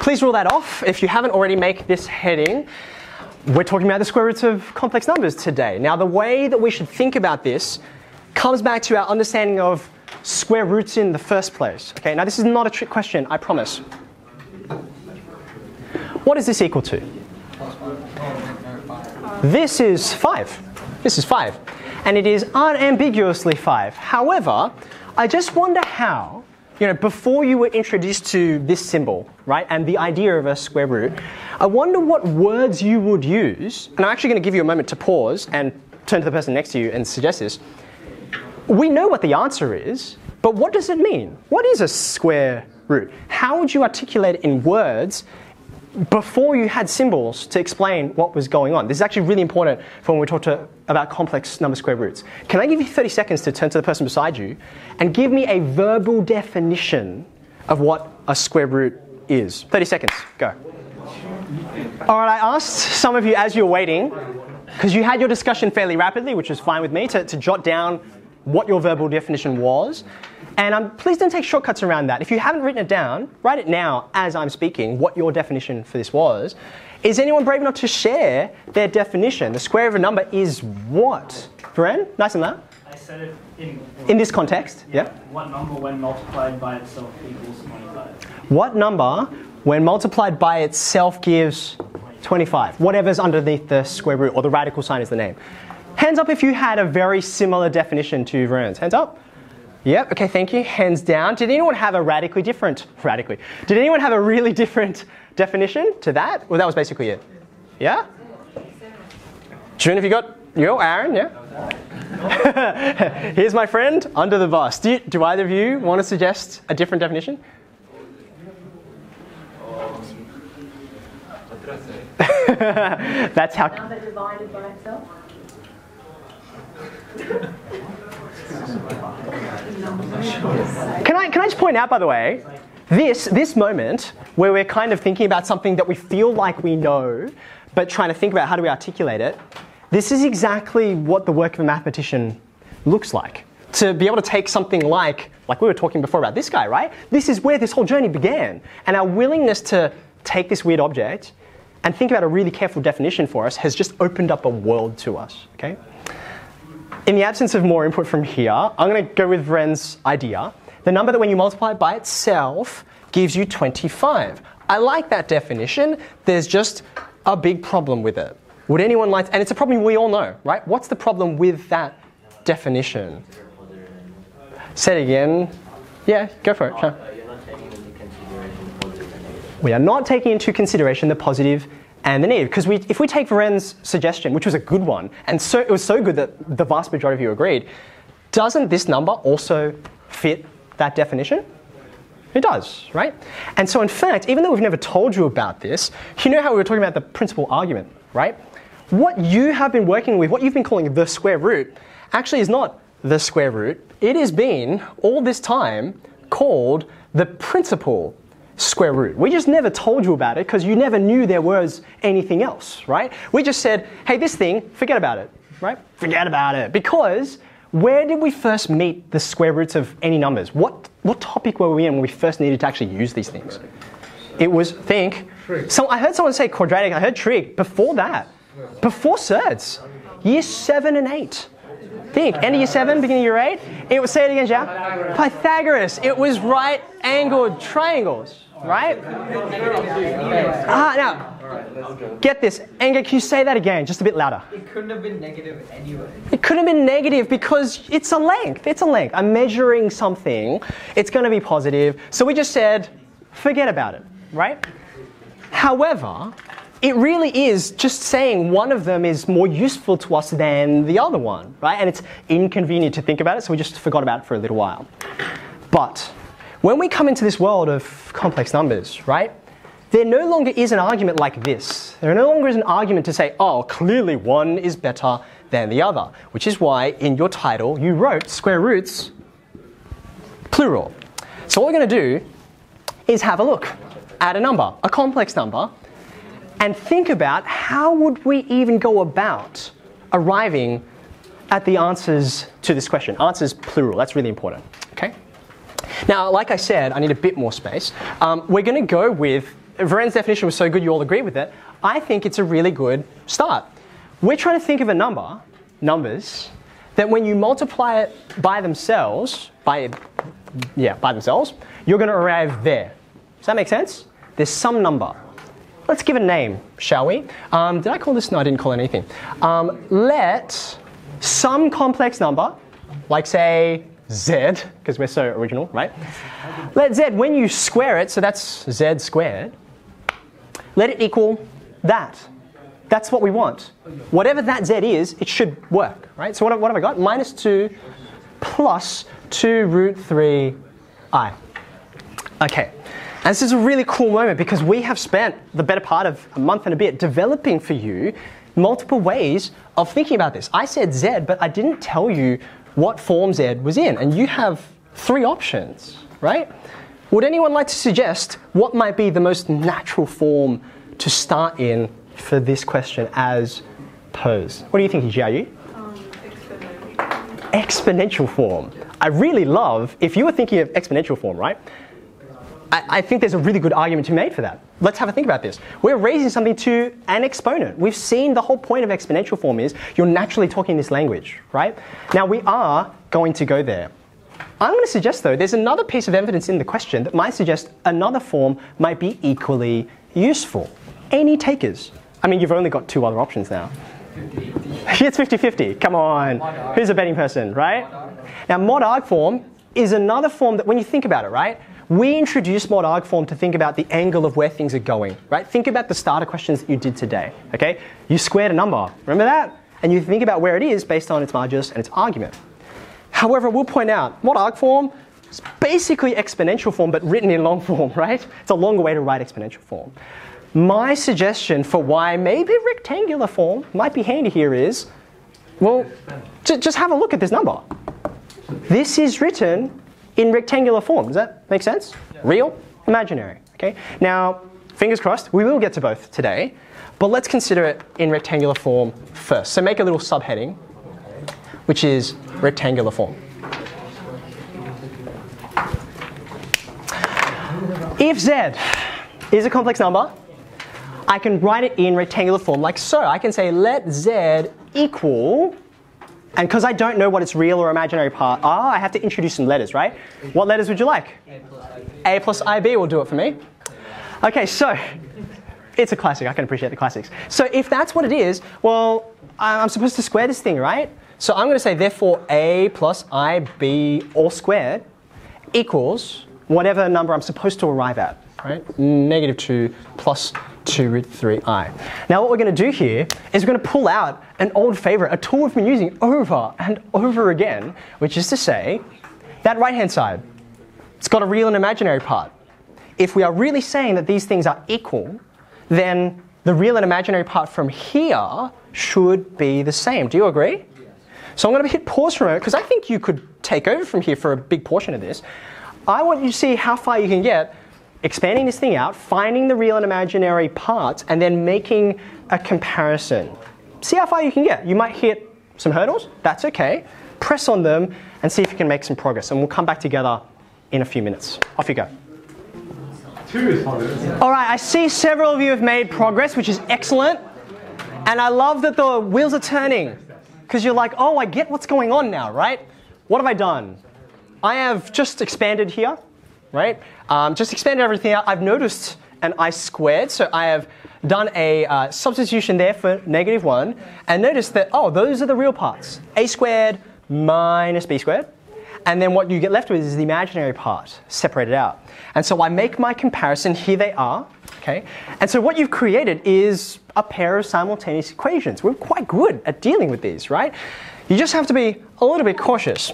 please rule that off. If you haven't already, make this heading. We're talking about the square roots of complex numbers today. Now, the way that we should think about this comes back to our understanding of square roots in the first place. Okay, now this is not a trick question, I promise. What is this equal to? This is 5. This is 5. And it is unambiguously 5. However, I just wonder how, you know, before you were introduced to this symbol, right, and the idea of a square root, I wonder what words you would use. And I'm actually going to give you a moment to pause and turn to the person next to you and suggest this. We know what the answer is, but what does it mean? What is a square root? How would you articulate it in words before you had symbols to explain what was going on. This is actually really important for when we talk to, about complex number square roots. Can I give you 30 seconds to turn to the person beside you and give me a verbal definition of what a square root is? 30 seconds, go. All right, I asked some of you as you were waiting, because you had your discussion fairly rapidly, which was fine with me, to, to jot down what your verbal definition was. And um, please don't take shortcuts around that. If you haven't written it down, write it now as I'm speaking what your definition for this was. Is anyone brave enough to share their definition? The square of a number is what? Varen, nice and loud. I said it in. In this context, yeah. yeah. What number when multiplied by itself equals 25? What number when multiplied by itself gives 25? Whatever's underneath the square root or the radical sign is the name. Hands up if you had a very similar definition to Varen's. Hands up. Yep, okay, thank you. Hands down. Did anyone have a radically different, radically, did anyone have a really different definition to that? Well, that was basically it. Yeah? June, have you got, you, Aaron, yeah? Here's my friend under the bus. Do, you, do either of you want to suggest a different definition? That's how. Number divided by itself. Can I, can I just point out, by the way, this, this moment where we're kind of thinking about something that we feel like we know, but trying to think about how do we articulate it, this is exactly what the work of a mathematician looks like. To be able to take something like, like we were talking before about this guy, right? This is where this whole journey began. And our willingness to take this weird object and think about a really careful definition for us has just opened up a world to us, okay? In the absence of more input from here, I'm going to go with Varen's idea. The number that when you multiply it by itself gives you 25. I like that definition. There's just a big problem with it. Would anyone like, to, and it's a problem we all know, right? What's the problem with that definition? Say it again. Yeah, go for it. Sure. We are not taking into consideration the positive and the negative. Because we, if we take Varen's suggestion, which was a good one, and so, it was so good that the vast majority of you agreed, doesn't this number also fit that definition? It does, right? And so, in fact, even though we've never told you about this, you know how we were talking about the principal argument, right? What you have been working with, what you've been calling the square root, actually is not the square root. It has been, all this time, called the principal square root. We just never told you about it because you never knew there was anything else, right? We just said, hey, this thing, forget about it, right? Forget about it. Because where did we first meet the square roots of any numbers? What, what topic were we in when we first needed to actually use these things? It was, think, so I heard someone say quadratic, I heard trig before that, before surds, year seven and eight. Think, end of year seven, beginning of year eight. It was, say it again, Jia. Pythagoras. Pythagoras. It was right angled triangles right? Ah, now, get this. Anger, can you say that again, just a bit louder? It couldn't have been negative anyway. It couldn't have been negative because it's a length. It's a length. I'm measuring something. It's going to be positive. So we just said, forget about it, right? However, it really is just saying one of them is more useful to us than the other one, right? And it's inconvenient to think about it, so we just forgot about it for a little while. But when we come into this world of complex numbers, right, there no longer is an argument like this. There no longer is an argument to say, oh, clearly one is better than the other, which is why in your title you wrote square roots plural. So what we're going to do is have a look at a number, a complex number, and think about how would we even go about arriving at the answers to this question. Answers plural, that's really important. Now, like I said, I need a bit more space. Um, we're going to go with Varen's definition was so good you all agree with it, I think it's a really good start. We're trying to think of a number, numbers, that when you multiply it by themselves, by yeah, by themselves, you're going to arrive there. Does that make sense? There's some number. Let's give it a name, shall we? Um, did I call this? No, I didn't call anything. Um, let some complex number, like say z, because we're so original, right? Let z, when you square it, so that's z squared, let it equal that. That's what we want. Whatever that z is, it should work, right? So what, what have I got? Minus 2 plus 2 root 3 i. Okay. And this is a really cool moment because we have spent the better part of a month and a bit developing for you multiple ways of thinking about this. I said Z, but I didn't tell you what form Z was in. And you have three options, right? Would anyone like to suggest what might be the most natural form to start in for this question as pose? What do you think, Jiayu? Um, exponential form. I really love, if you were thinking of exponential form, right? I, I, think there's a really good argument to be made for that. Let's have a think about this. We're raising something to an exponent. We've seen the whole point of exponential form is you're naturally talking this language, right? Now we are going to go there. I'm going to suggest, though, there's another piece of evidence in the question that might suggest another form might be equally useful. Any takers? I mean, you've only got two other options now. it's 50 50. Come on. Who's a betting person, right? Now, mod arg form is another form that, when you think about it, right? We introduced mod arg form to think about the angle of where things are going, right? Think about the starter questions that you did today, okay? You squared a number, remember that? And you think about where it is based on its modulus and its argument. However, we'll point out mod arg form is basically exponential form, but written in long form, right? It's a longer way to write exponential form. My suggestion for why maybe rectangular form might be handy here is, well, just have a look at this number. This is written in rectangular form. Does that make sense? Real, imaginary. Okay. Now, fingers crossed, we will get to both today, but let's consider it in rectangular form first. So make a little subheading, which is rectangular form. If z is a complex number, I can write it in rectangular form like so. I can say let z equal, and because I don't know what its real or imaginary part are, I have to introduce some letters, right? What letters would you like? A plus IB will do it for me. Okay, so it's a classic. I can appreciate the classics. So if that's what it is, well, I'm supposed to square this thing, right? So I'm going to say therefore A plus IB all squared equals whatever number I'm supposed to arrive at, right? Negative 2 plus 2 root 3i. Now what we're going to do here is we're going to pull out an old favorite, a tool we've been using over and over again, which is to say that right hand side. It's got a real and imaginary part. If we are really saying that these things are equal, then the real and imaginary part from here should be the same. Do you agree? So I'm going to hit pause for a moment because I think you could take over from here for a big portion of this. I want you to see how far you can get expanding this thing out, finding the real and imaginary parts, and then making a comparison. See how far you can get. You might hit some hurdles, that's okay. Press on them and see if you can make some progress. And we'll come back together in a few minutes. Off you go. All right, I see several of you have made progress, which is excellent. And I love that the wheels are turning because you're like, oh, I get what's going on now, right? What have I done? I have just expanded here right? Um, just expanded everything out. I've noticed an i squared, so I have done a uh, substitution there for negative 1, and notice that, oh, those are the real parts. a squared minus b squared. And then what you get left with is the imaginary part separated out. And so I make my comparison, here they are, okay? And so what you've created is a pair of simultaneous equations. We're quite good at dealing with these, right? You just have to be a little bit cautious.